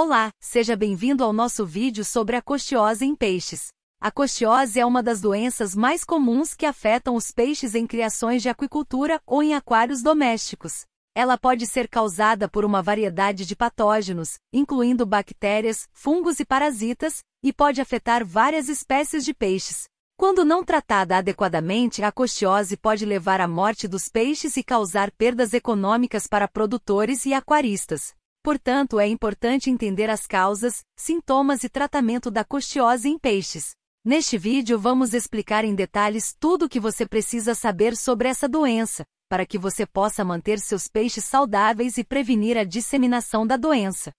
Olá, seja bem-vindo ao nosso vídeo sobre a costiose em peixes. A costiose é uma das doenças mais comuns que afetam os peixes em criações de aquicultura ou em aquários domésticos. Ela pode ser causada por uma variedade de patógenos, incluindo bactérias, fungos e parasitas, e pode afetar várias espécies de peixes. Quando não tratada adequadamente, a costiose pode levar à morte dos peixes e causar perdas econômicas para produtores e aquaristas. Portanto, é importante entender as causas, sintomas e tratamento da costiose em peixes. Neste vídeo vamos explicar em detalhes tudo o que você precisa saber sobre essa doença, para que você possa manter seus peixes saudáveis e prevenir a disseminação da doença.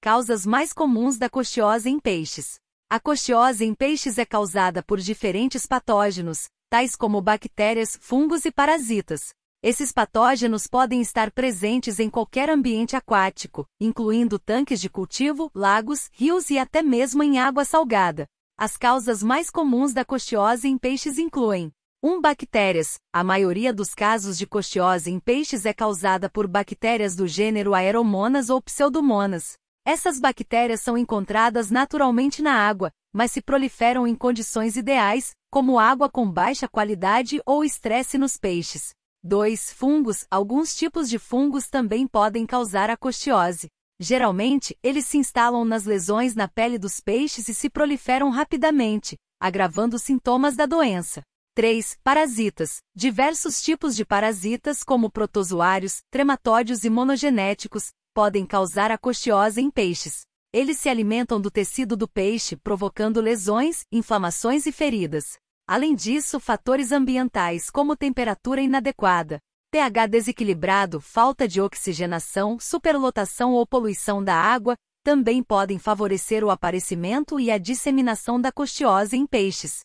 Causas mais comuns da costiose em peixes. A costiose em peixes é causada por diferentes patógenos, tais como bactérias, fungos e parasitas. Esses patógenos podem estar presentes em qualquer ambiente aquático, incluindo tanques de cultivo, lagos, rios e até mesmo em água salgada. As causas mais comuns da costiose em peixes incluem 1. Bactérias. A maioria dos casos de costiose em peixes é causada por bactérias do gênero Aeromonas ou Pseudomonas. Essas bactérias são encontradas naturalmente na água, mas se proliferam em condições ideais, como água com baixa qualidade ou estresse nos peixes. 2. Fungos. Alguns tipos de fungos também podem causar a costiose. Geralmente, eles se instalam nas lesões na pele dos peixes e se proliferam rapidamente, agravando os sintomas da doença. 3. Parasitas. Diversos tipos de parasitas, como protozoários, trematódios e monogenéticos, podem causar a costiose em peixes. Eles se alimentam do tecido do peixe, provocando lesões, inflamações e feridas. Além disso, fatores ambientais como temperatura inadequada, pH desequilibrado, falta de oxigenação, superlotação ou poluição da água também podem favorecer o aparecimento e a disseminação da costiose em peixes.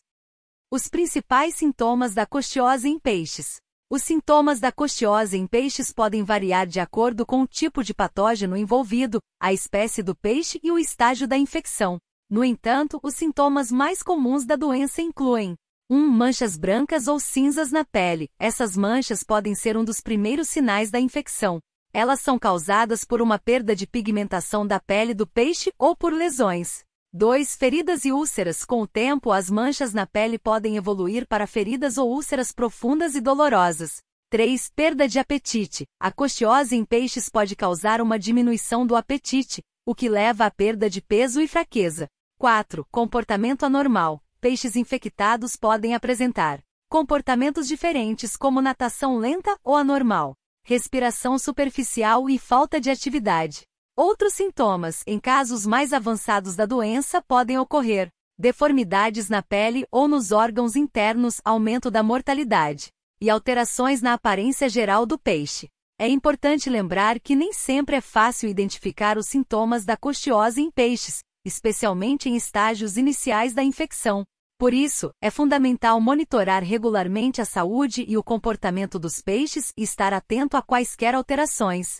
Os principais sintomas da costiose em peixes. Os sintomas da costiose em peixes podem variar de acordo com o tipo de patógeno envolvido, a espécie do peixe e o estágio da infecção. No entanto, os sintomas mais comuns da doença incluem 1. Manchas brancas ou cinzas na pele. Essas manchas podem ser um dos primeiros sinais da infecção. Elas são causadas por uma perda de pigmentação da pele do peixe ou por lesões. 2. Feridas e úlceras. Com o tempo, as manchas na pele podem evoluir para feridas ou úlceras profundas e dolorosas. 3. Perda de apetite. A costiose em peixes pode causar uma diminuição do apetite, o que leva à perda de peso e fraqueza. 4. Comportamento anormal peixes infectados podem apresentar comportamentos diferentes como natação lenta ou anormal, respiração superficial e falta de atividade. Outros sintomas, em casos mais avançados da doença, podem ocorrer deformidades na pele ou nos órgãos internos, aumento da mortalidade e alterações na aparência geral do peixe. É importante lembrar que nem sempre é fácil identificar os sintomas da costiose em peixes, especialmente em estágios iniciais da infecção. Por isso, é fundamental monitorar regularmente a saúde e o comportamento dos peixes e estar atento a quaisquer alterações.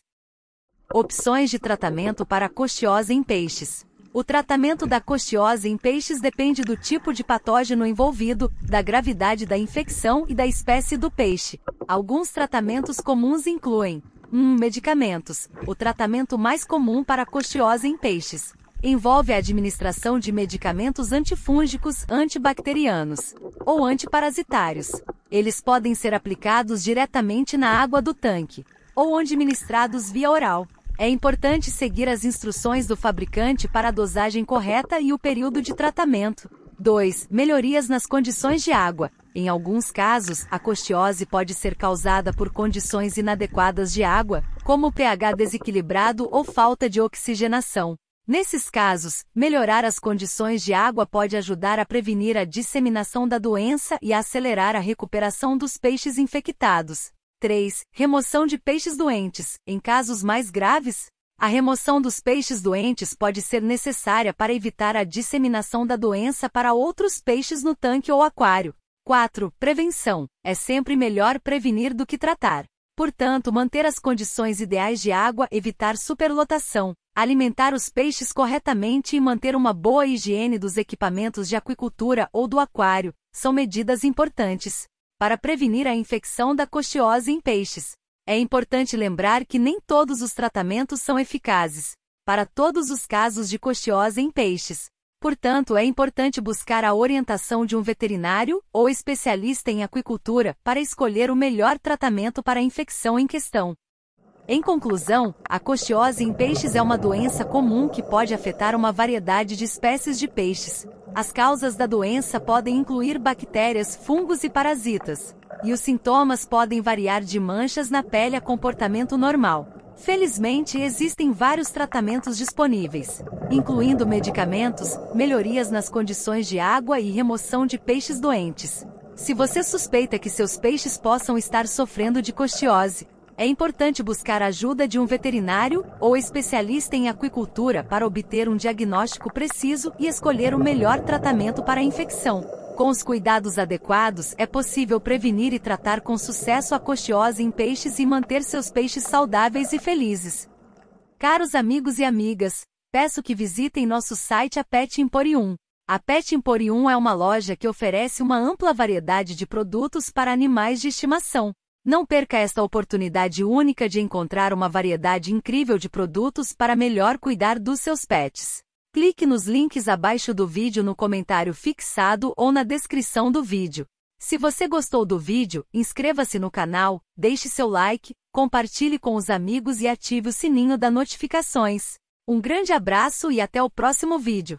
Opções de tratamento para a costiose em peixes. O tratamento da costiose em peixes depende do tipo de patógeno envolvido, da gravidade da infecção e da espécie do peixe. Alguns tratamentos comuns incluem 1. Um, medicamentos. O tratamento mais comum para a costiose em peixes envolve a administração de medicamentos antifúngicos, antibacterianos ou antiparasitários. Eles podem ser aplicados diretamente na água do tanque ou administrados via oral. É importante seguir as instruções do fabricante para a dosagem correta e o período de tratamento. 2. Melhorias nas condições de água. Em alguns casos, a costiose pode ser causada por condições inadequadas de água, como pH desequilibrado ou falta de oxigenação. Nesses casos, melhorar as condições de água pode ajudar a prevenir a disseminação da doença e a acelerar a recuperação dos peixes infectados. 3. Remoção de peixes doentes. Em casos mais graves, a remoção dos peixes doentes pode ser necessária para evitar a disseminação da doença para outros peixes no tanque ou aquário. 4. Prevenção. É sempre melhor prevenir do que tratar. Portanto, manter as condições ideais de água, evitar superlotação, alimentar os peixes corretamente e manter uma boa higiene dos equipamentos de aquicultura ou do aquário são medidas importantes para prevenir a infecção da costiose em peixes. É importante lembrar que nem todos os tratamentos são eficazes. para todos os casos de coxiose em peixes. Portanto, é importante buscar a orientação de um veterinário ou especialista em aquicultura para escolher o melhor tratamento para a infecção em questão. Em conclusão, a coxiose em peixes é uma doença comum que pode afetar uma variedade de espécies de peixes. As causas da doença podem incluir bactérias, fungos e parasitas. E os sintomas podem variar de manchas na pele a comportamento normal. Felizmente, existem vários tratamentos disponíveis, incluindo medicamentos, melhorias nas condições de água e remoção de peixes doentes. Se você suspeita que seus peixes possam estar sofrendo de costiose, é importante buscar a ajuda de um veterinário ou especialista em aquicultura para obter um diagnóstico preciso e escolher o melhor tratamento para a infecção. Com os cuidados adequados, é possível prevenir e tratar com sucesso a costiose em peixes e manter seus peixes saudáveis e felizes. Caros amigos e amigas, peço que visitem nosso site a Pet Emporium. A Pet Emporium é uma loja que oferece uma ampla variedade de produtos para animais de estimação. Não perca esta oportunidade única de encontrar uma variedade incrível de produtos para melhor cuidar dos seus pets. Clique nos links abaixo do vídeo no comentário fixado ou na descrição do vídeo. Se você gostou do vídeo, inscreva-se no canal, deixe seu like, compartilhe com os amigos e ative o sininho das notificações. Um grande abraço e até o próximo vídeo.